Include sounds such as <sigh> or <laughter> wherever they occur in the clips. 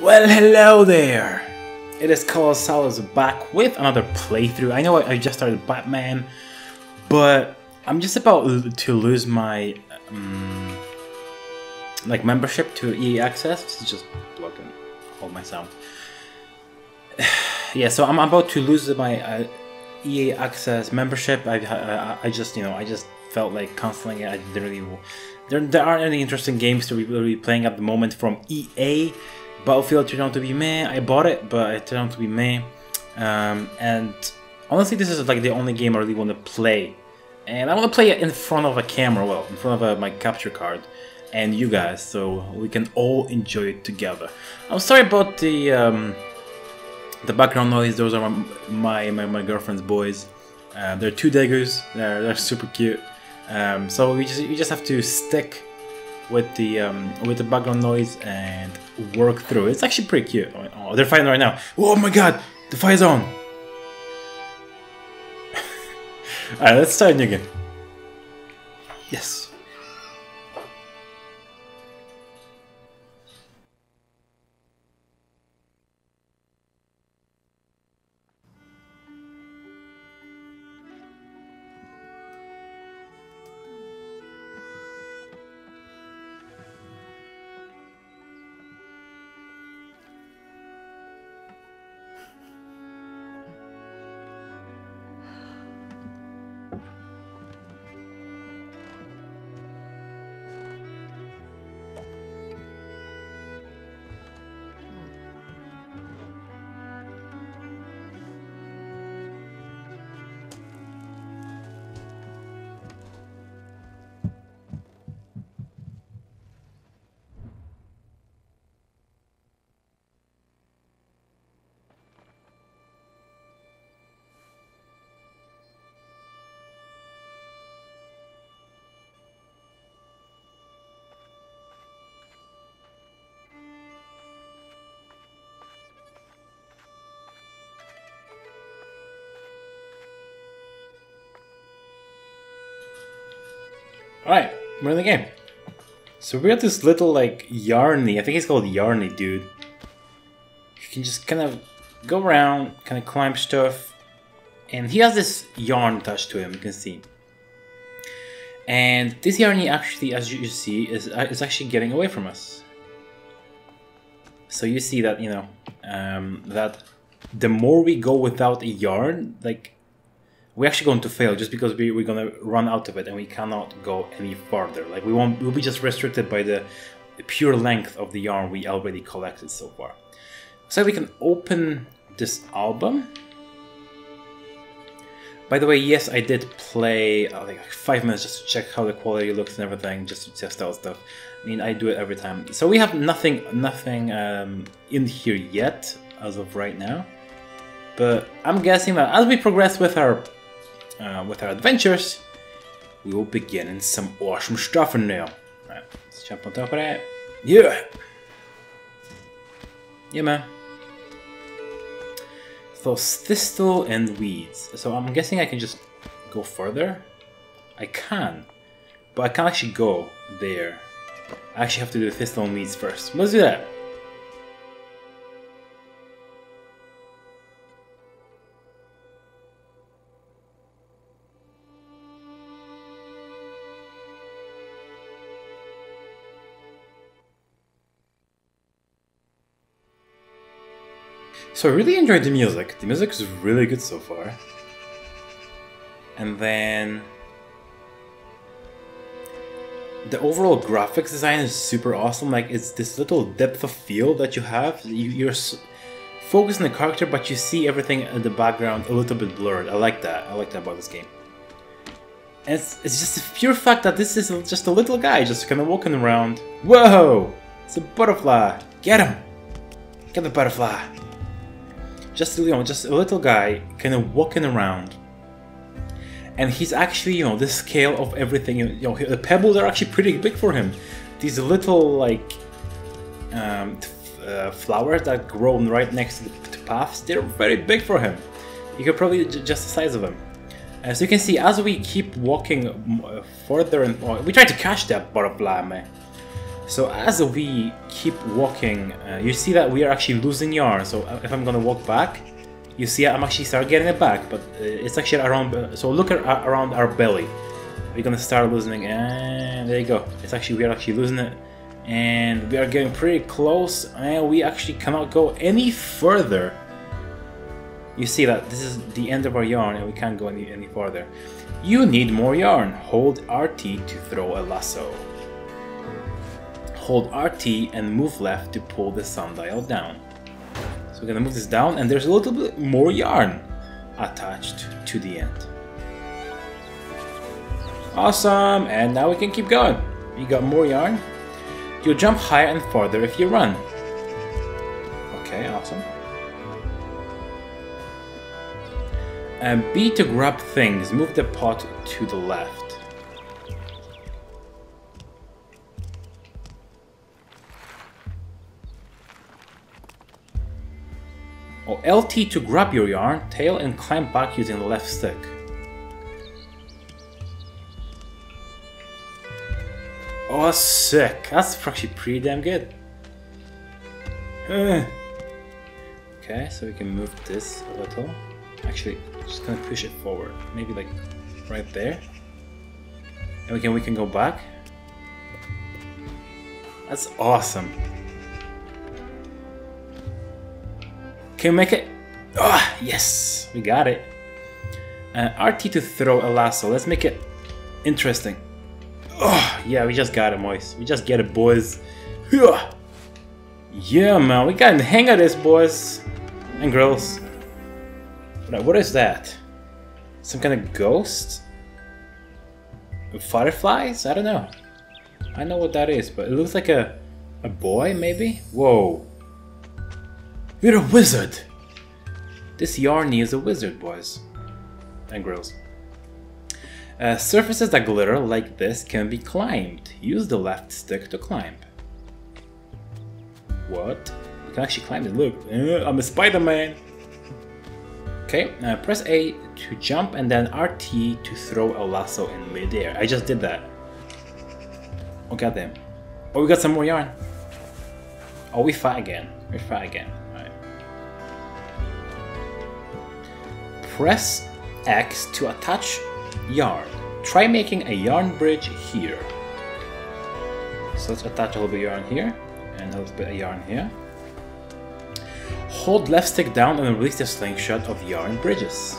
Well, hello there! It is Kolosalus back with another playthrough. I know I, just started Batman, but I'm just about to lose my um, like membership to EA Access. Just blocking hold my sound. <sighs> yeah, so I'm about to lose my uh, EA Access membership. I, I, I just you know I just felt like canceling it. I didn't really. There, there aren't any interesting games to be playing at the moment from EA. Battlefield turned out to be meh. I bought it, but it turned out to be meh. Um, and honestly, this is like the only game I really want to play. And I want to play it in front of a camera, well, in front of a, my capture card, and you guys, so we can all enjoy it together. I'm sorry about the um, the background noise. Those are my my, my girlfriend's boys. Uh, they're two daggers. They're they're super cute. Um, so we just we just have to stick with the um, with the background noise and work through. It's actually pretty cute. Oh, they're fighting right now. Oh my god, the fire's on. <laughs> Alright, let's start new game. Yes. Alright, we're in the game. So we got this little like Yarny, I think he's called Yarny dude. You can just kind of go around, kind of climb stuff. And he has this yarn touch to him, you can see. And this Yarny actually, as you see, is, uh, is actually getting away from us. So you see that, you know, um, that the more we go without a yarn, like we're actually going to fail just because we, we're going to run out of it and we cannot go any farther. Like we won't, we'll be just restricted by the, the pure length of the yarn we already collected so far. So we can open this album. By the way, yes, I did play uh, like five minutes just to check how the quality looks and everything, just to test out stuff. I mean, I do it every time. So we have nothing, nothing um, in here yet as of right now. But I'm guessing that as we progress with our uh, with our adventures, we will begin in some awesome stuff in there. Let's jump on top of that. Yeah! Yeah, man. So, thistle and weeds. So I'm guessing I can just go further? I can, but I can't actually go there. I actually have to do thistle and weeds first. Let's do that. So I really enjoyed the music. The music is really good so far. And then the overall graphics design is super awesome. Like it's this little depth of field that you have. You, are focused on the character, but you see everything in the background a little bit blurred. I like that. I like that about this game. And it's, it's just the pure fact that this is just a little guy just kind of walking around. Whoa! It's a butterfly. Get him! Get the butterfly just you know just a little guy kind of walking around. And he's actually you know the scale of everything you know the pebbles are actually pretty big for him. These little like um, uh, flowers that grow right next to the paths they're very big for him. You could probably just the size of them. as you can see as we keep walking uh, further and we try to catch that butterfly man So as we keep walking, uh, you see that we are actually losing yarn. So uh, if I'm gonna walk back, you see I'm actually start getting it back, but uh, it's actually around. Uh, so look at, around our belly. We're gonna start losing, and there you go. It's actually we are actually losing it, and we are getting pretty close, and we actually cannot go any further. You see that this is the end of our yarn, and we can't go any any farther. You need more yarn. Hold RT to throw a lasso. Hold RT and move left to pull the sundial down. So we're gonna move this down and there's a little bit more yarn attached to the end. Awesome, and now we can keep going. You got more yarn. You'll jump higher and farther if you run. Okay, awesome. And B to grab things, move the pot to the left. Or LT to grab your yarn, tail and climb back using the left stick. Oh, sick. That's actually pretty damn good. Okay, so we can move this a little. Actually, just gonna push it forward. Maybe like right there. And we can we can go back. That's awesome. Can we make it? Ah, oh, yes, we got it. Uh, RT to throw a lasso. Let's make it interesting. Oh, yeah, we just got it, boys. We just get it, boys. Yeah, man, we got the hang of this, boys and girls. What is that? Some kind of ghost? Fireflies? I don't know. I know what that is, but it looks like a a boy, maybe? Whoa. You're a wizard! This Yarny is a wizard, boys. And girls. Uh, surfaces that glitter like this can be climbed. Use the left stick to climb. What? You can actually climb it, look. Uh, I'm a Spider-Man! Okay, uh, press A to jump and then RT to throw a lasso in midair. I just did that. Oh goddamn. Oh, we got some more yarn. Oh, we fight again. We fight again. Press X to attach yarn. Try making a yarn bridge here. So let's attach a little bit of yarn here and a little bit of yarn here. Hold left stick down and release the slingshot of yarn bridges.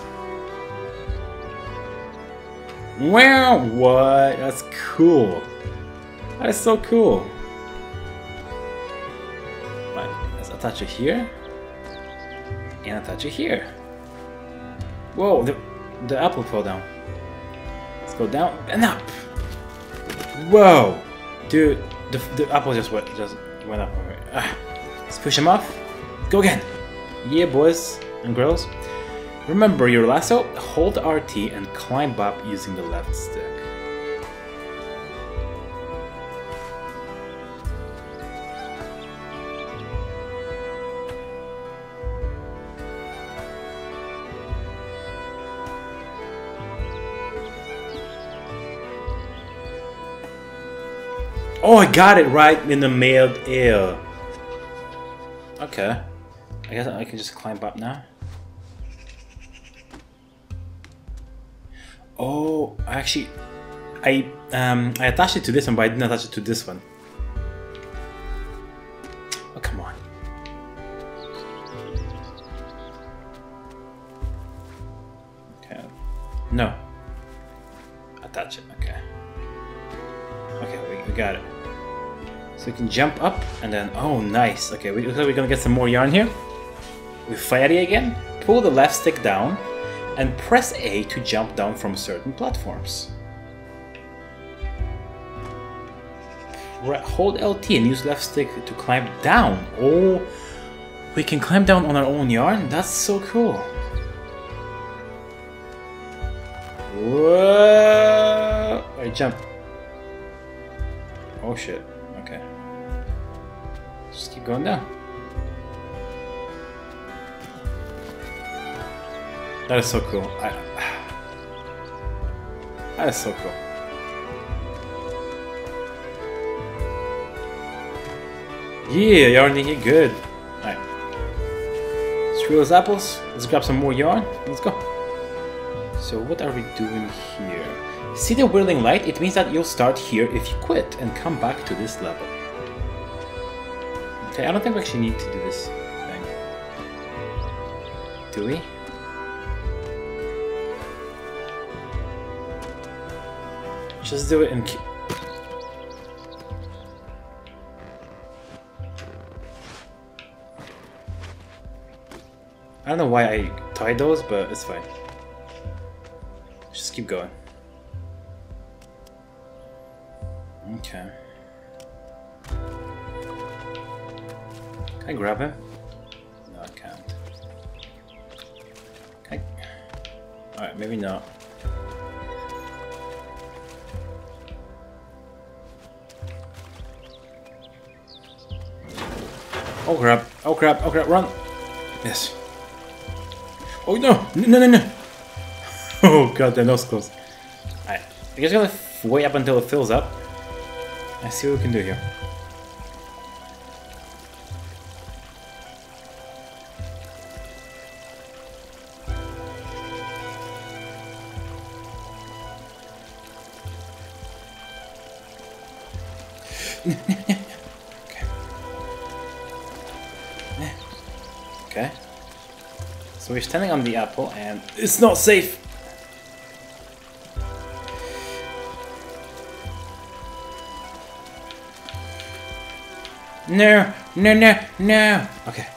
Wow, what? That's cool. That is so cool. Right, let's attach it here. And attach it here. Whoa, the, the apple fell down. Let's go down and up. Whoa, dude, the, the apple just went just went up. Ah. Let's push him off. Go again. Yeah, boys and girls. Remember your lasso, hold RT and climb up using the left stick. Oh, I got it right in the mailed air. Okay. I guess I can just climb up now. Oh, actually, I um I attached it to this one, but I didn't attach it to this one. Jump up and then, oh nice. Okay, we, we're gonna get some more yarn here. With Fairy again, pull the left stick down and press A to jump down from certain platforms. Hold LT and use left stick to climb down. Oh, we can climb down on our own yarn? That's so cool. Whoa! I jump. Oh shit. Just keep going down. That is so cool. I, <sighs> that is so cool. Yeah, yarn here, good. Alright. Screw those apples. Let's grab some more yarn. Let's go. So what are we doing here? See the whirling light? It means that you'll start here if you quit and come back to this level. Okay, I don't think we actually need to do this thing. Do we? Just do it and keep... I don't know why I tied those, but it's fine. Just keep going. Can I grab him? No, I can't. Can I... Alright, maybe not. Oh crap, oh crap, oh crap, run! Yes. Oh no, no, no, no! <laughs> Oh god, that nose close. Alright, I guess we're gonna wait up until it fills up. And see what we can do here. Standing on the apple and it's not safe. No, no, no, no. Okay.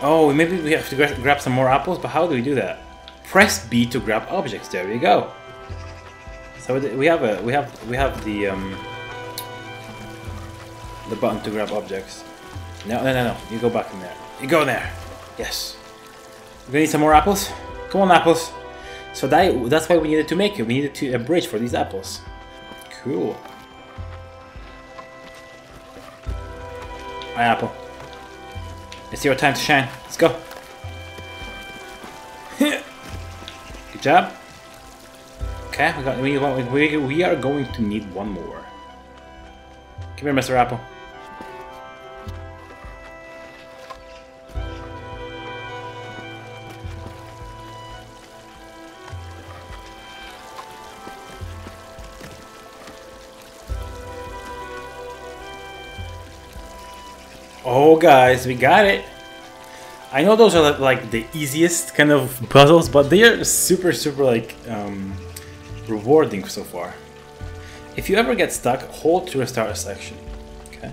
Oh, maybe we have to gra grab some more apples, but how do we do that? Press B to grab objects. There we go. So we have a we have we have the um the button to grab objects. No, no, no, no. You go back in there. You go there. Yes. We need some more apples. Come on, apples. So that that's why we needed to make it. We needed to a bridge for these apples. Cool. Hi, Apple. It's your time to shine. Let's go. <laughs> Good job. Okay, we got we, we we are going to need one more. Come here, Mr. Apple. Oh, guys, we got it. I know those are like the easiest kind of puzzles, but they are super, super like um, rewarding so far. If you ever get stuck, hold to restart a section. Okay.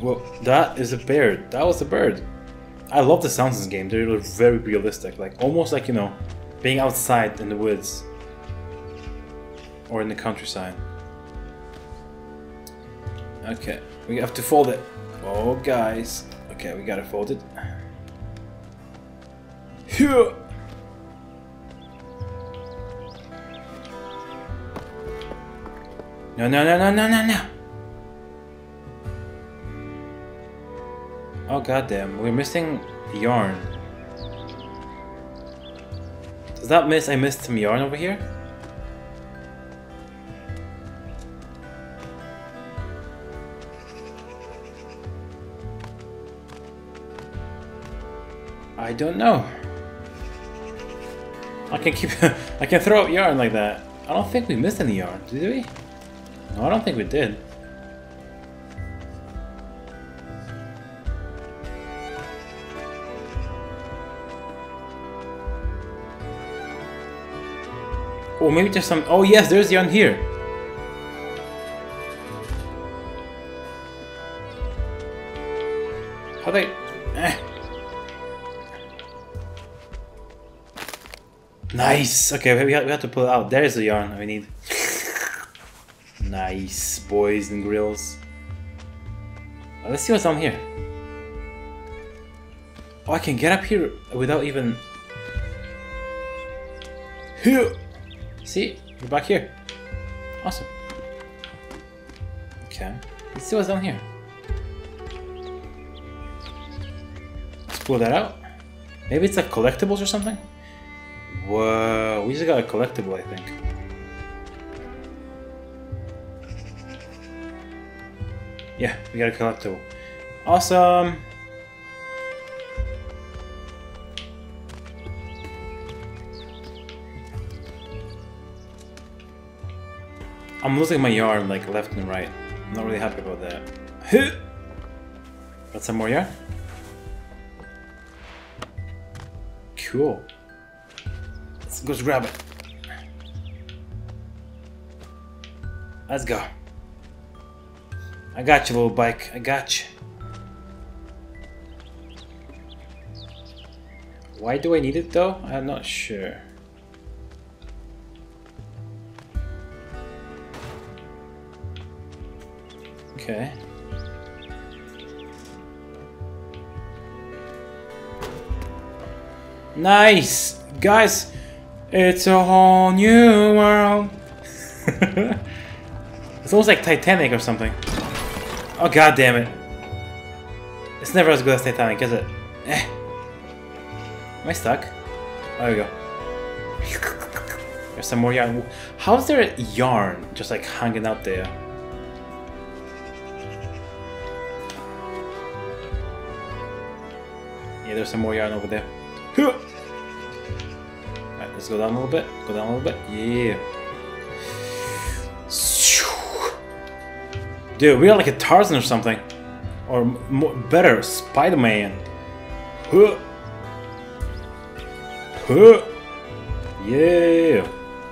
Well, that is a bird. That was a bird. I love the sounds in this game. They're very realistic, like almost like you know, being outside in the woods or in the countryside. Okay, we have to fold it. Oh, guys. Okay, we gotta fold it. Here. No, no, no, no, no, no, no. Oh, goddamn. We're missing yarn. Does that miss I missed some yarn over here? I don't know. I can keep <laughs> I can throw up yarn like that. I don't think we missed any yarn, did we? No, I don't think we did. Oh, maybe there's some... Oh yes, there's yarn here. Nice. Okay, we have, we have to pull it out. There's the yarn we need. nice, boys and grills. Let's see what's down here. Oh, I can get up here without even... Here! See? We're back here. Awesome. Okay. Let's see what's down here. Let's pull that out. Maybe it's like collectibles or something? Whoa, we just got a collectible, I think. Yeah, we got a collectible. Awesome! I'm losing my yarn like left and right. I'm not really happy about that. Got some more yarn? Cool. Go grab it. Let's go. I got you, little bike. I got you. Why do I need it though? I'm not sure. Okay. Nice! Guys, it's a whole new world. <laughs> it's almost like Titanic or something. Oh god damn it. It's never as good as Titanic, is it? Eh. Am I stuck? There we go. There's some more yarn. How's there yarn just like hanging out there? Yeah, there's some more yarn over there. Go down a little bit. Go down a little bit. Yeah. Dude, we are like a Tarzan or something. Or better, Spider-Man. Huh. Huh. Yeah.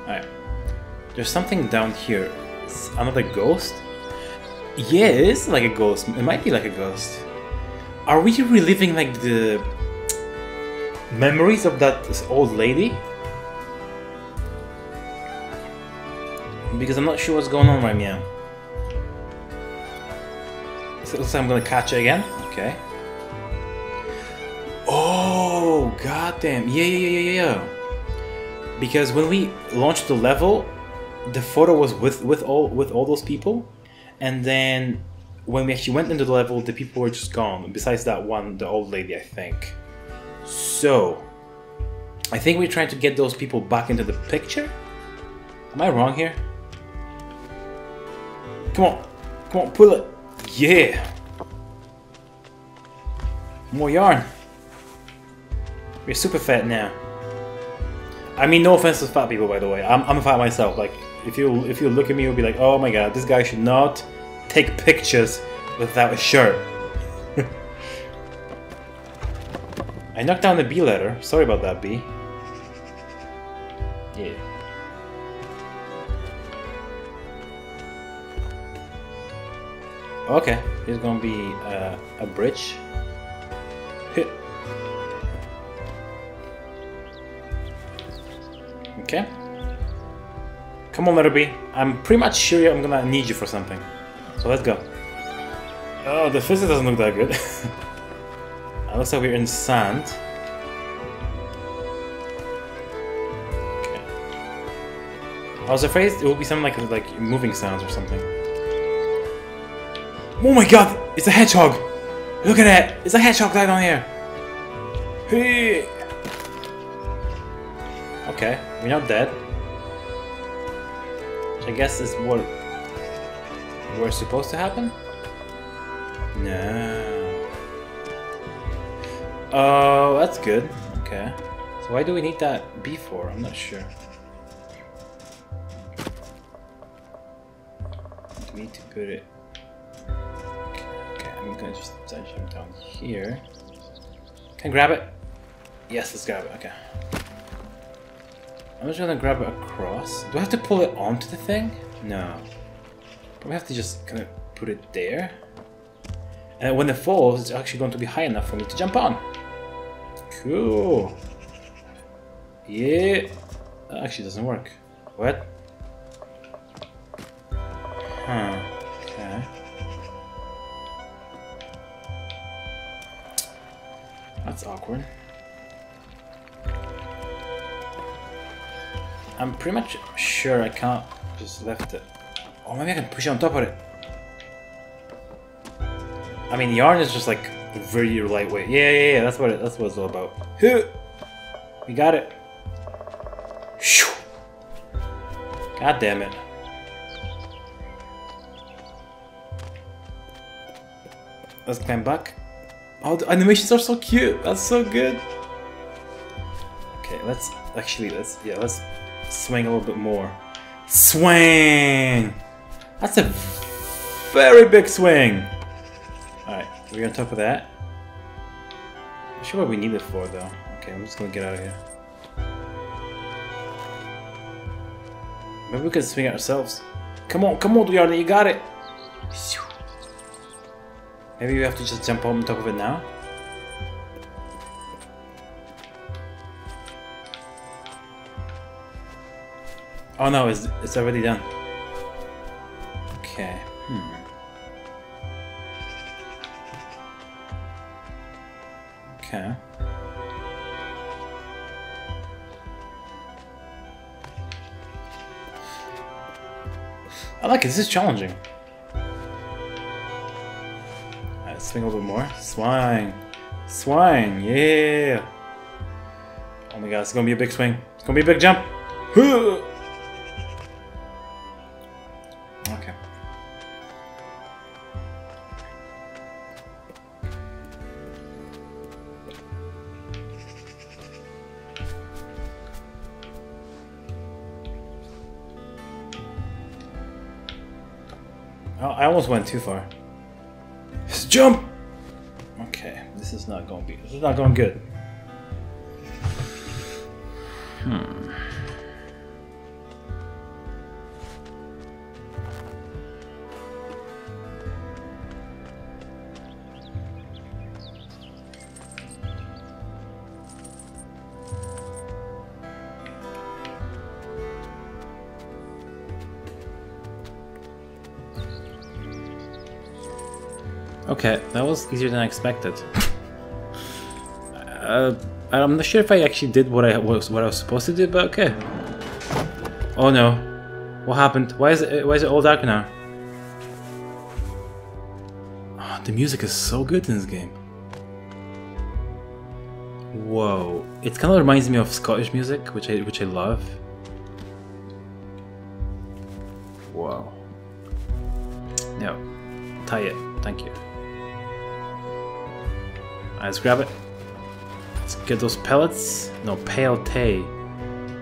Alright. There's something down here. It's another ghost? Yeah, it is like a ghost. It might be like a ghost. Are we reliving like the memories of that old lady? Because I'm not sure what's going on right now. So looks like I'm gonna catch it again. Okay. Oh, goddamn! Yeah, yeah, yeah, yeah, yeah. Because when we launched the level, the photo was with with all with all those people, and then when we actually went into the level, the people were just gone. Besides that one, the old lady, I think. So, I think we're trying to get those people back into the picture. Am I wrong here? Come on, come on, pull it. Yeah. More yarn. We're super fat now. I mean, no offense to fat people, by the way. I'm, I'm fat myself. Like, if you if you look at me, you'll be like, oh my god, this guy should not take pictures without a shirt. <laughs> I knocked down the B letter. Sorry about that, B. Yeah. Okay, here's gonna be uh, a bridge. Okay. Come on, B. I'm pretty much sure I'm gonna need you for something. So let's go. Oh, the physics doesn't look that good. <laughs> it looks like we're in sand. Okay. I was afraid it would be something like like moving sounds or something. Oh my god! It's a hedgehog! Look at that! It's a hedgehog right on here! Hey! Okay, we're not dead. Which I guess is what we're supposed to happen? No. Oh, that's good. Okay. So why do we need that B for? I'm not sure. We need to put it... Gonna just him down here. Can I grab it? Yes, let's grab it. Okay. I'm just gonna grab it across. Do I have to pull it onto the thing? No. We have to just kind of put it there. And when it falls, it's actually going to be high enough for me to jump on. Cool. Yeah. That actually doesn't work. What? Huh. Awkward. I'm pretty much sure I can't just left it. Oh, maybe I can push it on top of it. I mean, yarn is just like very lightweight. Yeah, yeah, yeah. That's what it, that's what it's all about. We got it. God damn it. let's climb back. Oh, the animations are so cute. That's so good. Okay, let's actually let's yeah let's swing a little bit more. Swing. That's a very big swing. All right, we're on top of that. Not sure what we need it for though. Okay, I'm just gonna get out of here. Maybe we can swing it ourselves. Come on, come on, Yarda, you got it. Maybe we have to just jump on top of it now? Oh no, it's, it's already done. Okay. Hmm. Okay. I like it, this is challenging. Swing a little more. Swing! Swing! Yeah! Oh my god, it's gonna be a big swing. It's gonna be a big jump! Okay. Oh, I almost went too far. Jump! Okay, this is not going to be. This is not going good. Okay, that was easier than I expected. uh, I'm not sure if I actually did what I was what I was supposed to do, but okay. Oh no, what happened? Why is it why is it all dark now? Oh, the music is so good in this game. Whoa, it kind of reminds me of Scottish music, which I which I love. Whoa. No, tie it. Thank you. Let's grab it. Let's get those pellets. No, pale tay.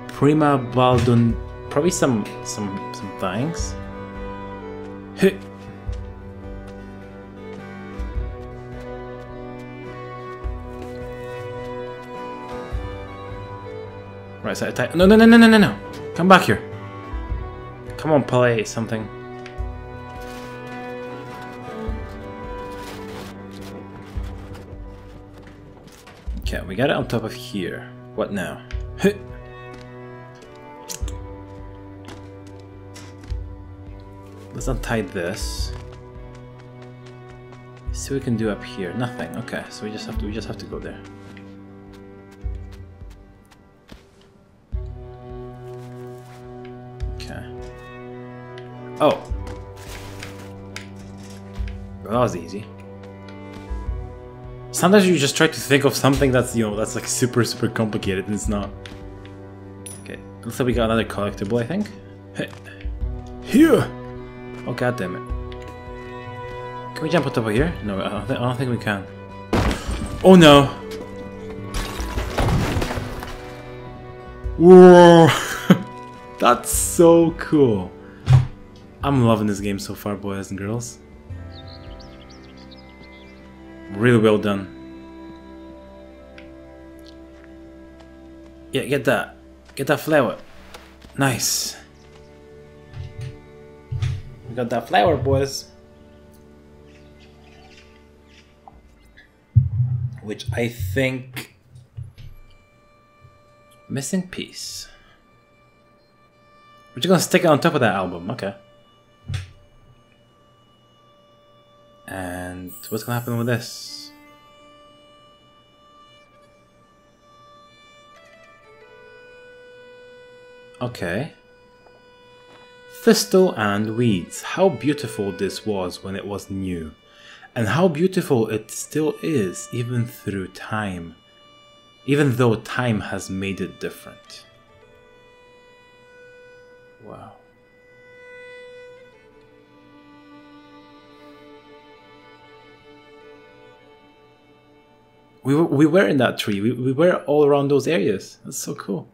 Prima Baldun. Probably some some some things. Hey. Right side attack. No, no, no, no, no, no, no. Come back here. Come on, play something. Okay, we got it on top of here. What now? Let's untie this. See what we can do up here. Nothing. Okay, so we just have to we just have to go there. Okay. Oh. Well, that was easy. Sometimes you just try to think of something that's, you know, that's like super, super complicated and it's not. Okay, looks like we got another collectible, I think. Hey. Here! Oh, god damn it. Can we jump on top of here? No, I don't, I don't think we can. Oh no! Whoa! <laughs> That's so cool. I'm loving this game so far, boys and girls. Really well done. Yeah, get that. Get that flower. Nice. We got that flower, boys. Which I think... Missing piece. We're just gonna stick it on top of that album, okay. And what's gonna happen with this? Okay. Thistle and weeds. How beautiful this was when it was new. And how beautiful it still is even through time. Even though time has made it different. Wow. We were, we were in that tree. We, we were all around those areas. That's so cool.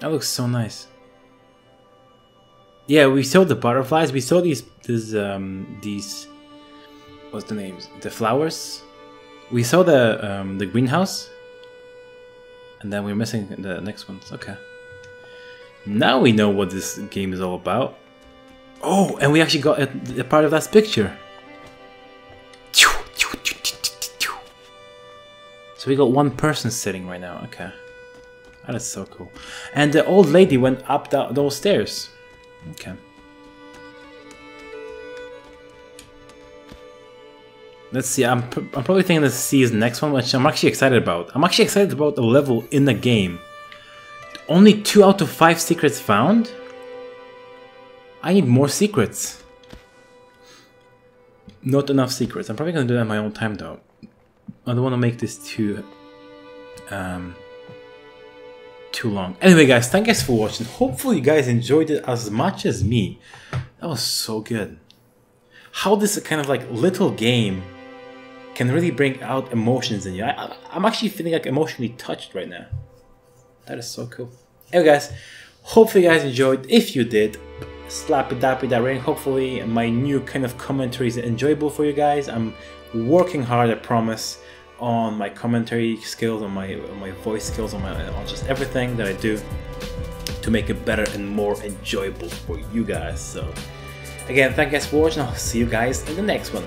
That looks so nice. Yeah, we saw the butterflies. We saw these these um these what's the names? The flowers. We saw the um the greenhouse. And then we're missing the next ones. Okay. Now we know what this game is all about. Oh, and we actually got a, a part of that picture. So we got one person sitting right now. Okay. That is so cool. And the old lady went up those stairs. Okay. Let's see, I'm, I'm probably thinking this is next one, which I'm actually excited about. I'm actually excited about the level in the game. Only 2 out of 5 secrets found? I need more secrets. Not enough secrets. I'm probably gonna do that in my own time though. I don't want to make this too... Um, too long. Anyway guys, thank you guys for watching. Hopefully you guys enjoyed it as much as me. That was so good. How this kind of like little game can really bring out emotions in you. I, am actually feeling like emotionally touched right now. That is so cool. Anyway guys, hopefully you guys enjoyed. If you did, slap it dappy that ring. Hopefully my new kind of commentary is enjoyable for you guys. I'm working hard, I promise, on my commentary skills, on my on my voice skills, on my on just everything that I do to make it better and more enjoyable for you guys. So again, thank you guys for watching. I'll see you guys in the next one.